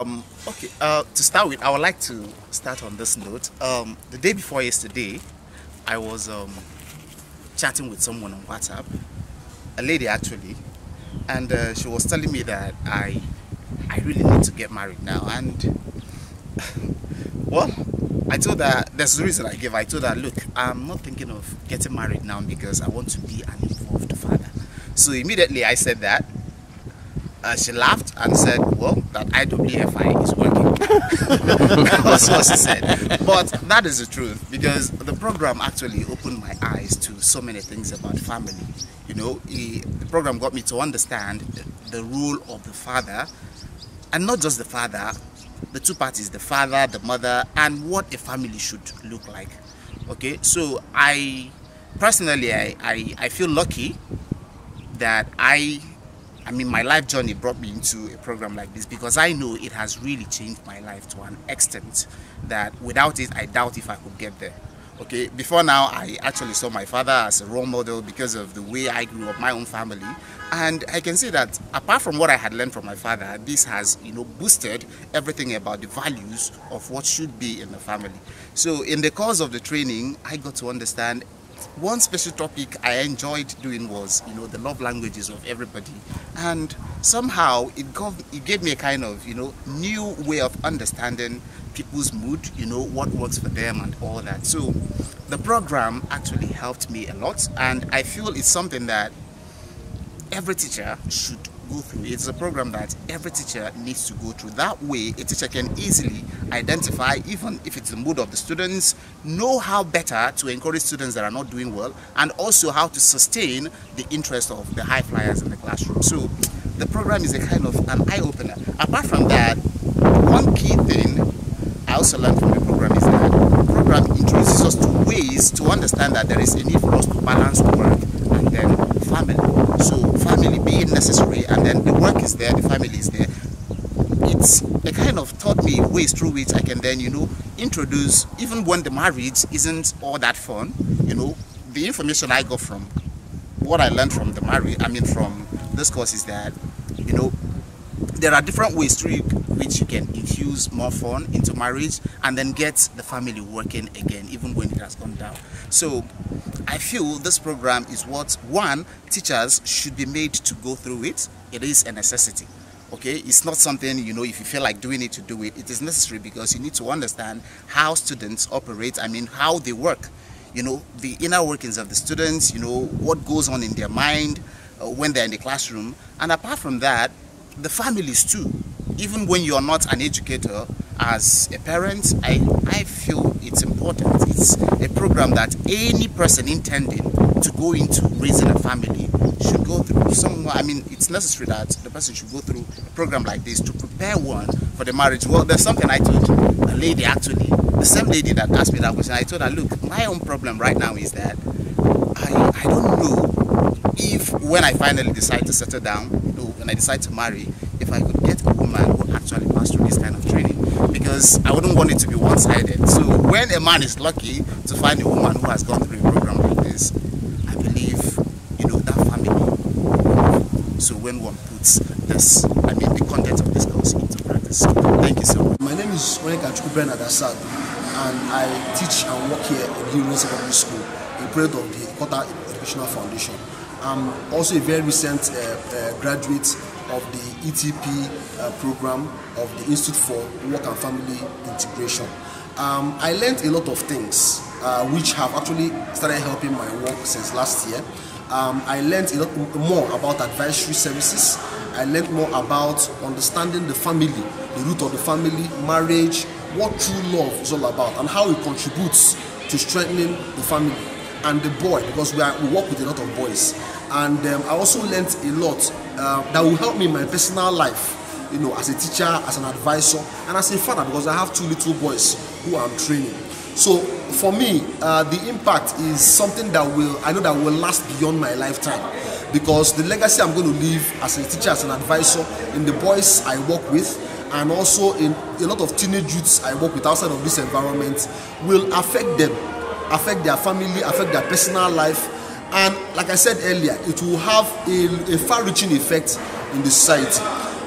Um, okay, uh, to start with, I would like to start on this note. Um, the day before yesterday, I was um, chatting with someone on WhatsApp, a lady actually, and uh, she was telling me that I, I really need to get married now. And well, I told her there's a reason I gave. I told her, look, I'm not thinking of getting married now because I want to be an involved father. So immediately I said that. Uh, she laughed and said, well, that IWFI is working. That's what she said. But that is the truth because the program actually opened my eyes to so many things about family. You know, the program got me to understand the role of the father and not just the father, the two parties, the father, the mother, and what a family should look like. Okay, so I personally, I, I, I feel lucky that I I mean, my life journey brought me into a program like this because I know it has really changed my life to an extent that without it, I doubt if I could get there. Okay, before now, I actually saw my father as a role model because of the way I grew up, my own family. And I can say that apart from what I had learned from my father, this has, you know, boosted everything about the values of what should be in the family. So in the course of the training, I got to understand one special topic I enjoyed doing was, you know, the love languages of everybody. And somehow it, got, it gave me a kind of, you know, new way of understanding people's mood, you know, what works for them and all that. So the program actually helped me a lot. And I feel it's something that every teacher should go through. It's a program that every teacher needs to go through. That way, a teacher can easily identify, even if it's the mood of the students, know how better to encourage students that are not doing well, and also how to sustain the interest of the high flyers in the classroom. So the program is a kind of an eye-opener. Apart from that, one key thing I also learned from the program is that the program introduces us to ways to understand that there is a need for us to balance work and then family. So family being necessary and then the work is there, the family is there. It's kind of taught me ways through which I can then, you know, introduce, even when the marriage isn't all that fun, you know, the information I got from what I learned from the marriage, I mean from this course is that, you know, there are different ways through which you can infuse more fun into marriage and then get the family working again even when it has gone down. So i feel this program is what one teachers should be made to go through it. It is a necessity okay it's not something you know if you feel like doing it to do it it is necessary because you need to understand how students operate i mean how they work. You know the inner workings of the students you know what goes on in their mind uh, when they're in the classroom. And apart from that the families too. Even when you're not an educator as a parent i i feel it's important. It's a program that any person intending to go into raising a family should go through some i mean it's necessary that the person should go through a program like this to prepare one for the marriage well there's something i told a lady actually the same lady that asked me that question i told her look my own problem right now is that i i don't know if when i finally decide to settle down you know, when i decide to marry if I could get a woman who actually passed through this kind of training because I wouldn't want it to be one-sided. So when a man is lucky to find a woman who has gone through a program like this, I believe, you know, that family. So when one puts this, I mean the content of this course into practice. Thank you so much. My name is Monica Chukubren and I teach and work here at Union Secondary School, a product of the Kota Educational Foundation. I'm also a very recent uh, uh, graduate of the ETP uh, program of the Institute for Work and Family Integration. Um, I learned a lot of things uh, which have actually started helping my work since last year. Um, I learned a lot more about advisory services. I learned more about understanding the family, the root of the family, marriage, what true love is all about, and how it contributes to strengthening the family and the boy because we, are, we work with a lot of boys and um, I also learned a lot uh, that will help me in my personal life you know as a teacher as an advisor and as a father because I have two little boys who I'm training so for me uh, the impact is something that will I know that will last beyond my lifetime because the legacy I'm going to leave as a teacher as an advisor in the boys I work with and also in a lot of teenage youths I work with outside of this environment will affect them affect their family, affect their personal life, and like I said earlier, it will have a, a far-reaching effect in the society.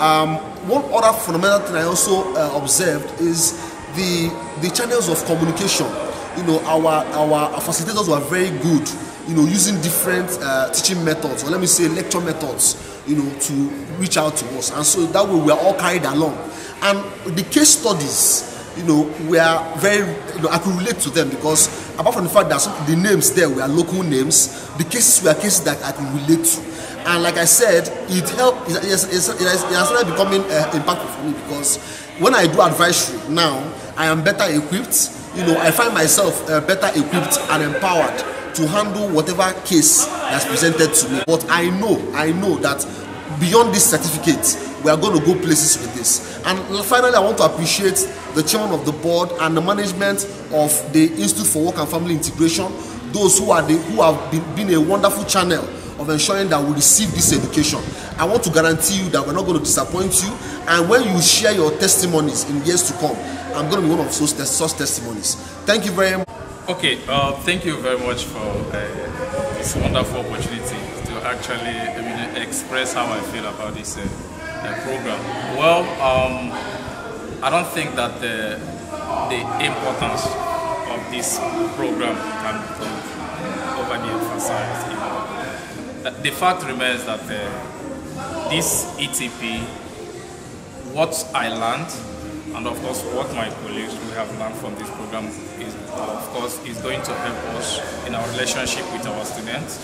Um, one other fundamental thing I also uh, observed is the the channels of communication. You know, our our, facilitators were very good. You know, using different uh, teaching methods, or let me say lecture methods. You know, to reach out to us, and so that way we are all carried along. And the case studies, you know, we are very, you know, I could relate to them because apart from the fact that some, the names there were local names, the cases were cases that I could relate to. And like I said, it helped, it, it, it, it has started becoming uh, impactful for me because when I do advisory now, I am better equipped. You know, I find myself uh, better equipped and empowered to handle whatever case that's presented to me. But I know, I know that beyond this certificate, we are going to go places with this. And finally, I want to appreciate the chairman of the board and the management of the Institute for Work and Family Integration, those who are the, who have been, been a wonderful channel of ensuring that we receive this education. I want to guarantee you that we're not going to disappoint you. And when you share your testimonies in years to come, I'm going to be one of those testimonies. Thank you very much. Okay, uh, thank you very much for uh, this wonderful opportunity to actually I mean, express how I feel about this uh, uh, program. Well, um, I don't think that the, the importance of this program can be overly emphasized. You know. The fact remains that uh, this ETP, what I learned, and of course what my colleagues will have learned from this program is, uh, of course, is going to help us in our relationship with our students.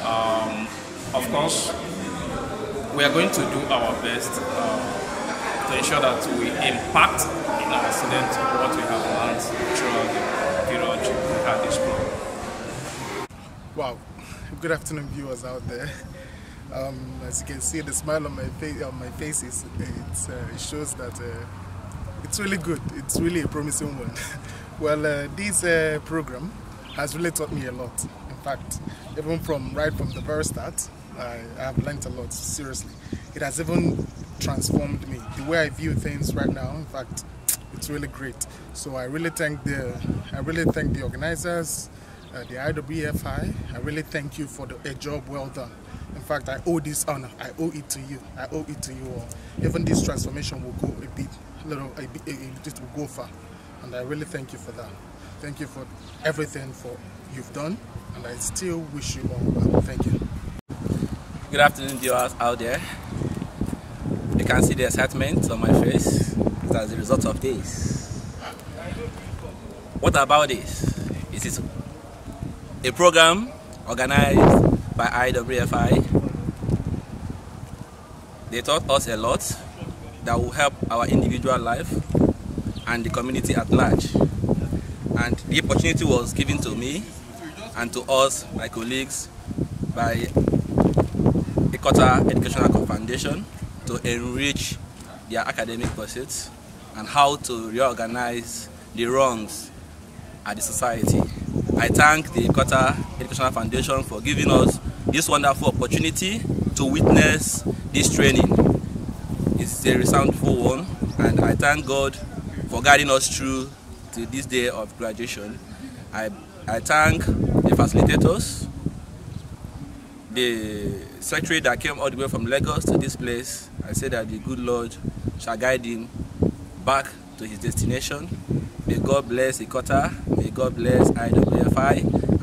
Um, of course, we are going to do our best uh, to ensure that we impact in our students what we have learned throughout the period we had this program. Wow, good afternoon viewers out there. Um, as you can see, the smile on my face, on my face is uh, it shows that uh, it's really good. It's really a promising one. well, uh, this uh, program has really taught me a lot. In fact, even from right from the very start, I, I have learned a lot. Seriously, it has even transformed me. The way I view things right now, in fact, it's really great. So I really thank the, I really thank the organizers, uh, the IWFI. I really thank you for the, a job well done. In fact, I owe this honor. I owe it to you. I owe it to you all. Even this transformation will go a bit, little, bit, it will go far. And I really thank you for that. Thank you for everything for you've done. And I still wish you all. Thank you. Good afternoon, viewers out there. You can see the excitement on my face as a result of this. What about this? It is a program organized by IWFI. They taught us a lot that will help our individual life and the community at large. And the opportunity was given to me and to us, my colleagues, by Ikota Educational Foundation to enrich their academic pursuits and how to reorganize the wrongs at the society. I thank the Ikota Educational Foundation for giving us this wonderful opportunity to witness this training. A resoundful one and I thank God for guiding us through to this day of graduation. I, I thank the facilitators, the secretary that came all the way from Lagos to this place. I say that the good Lord shall guide him back to his destination. May God bless Ikota, may God bless IWFI,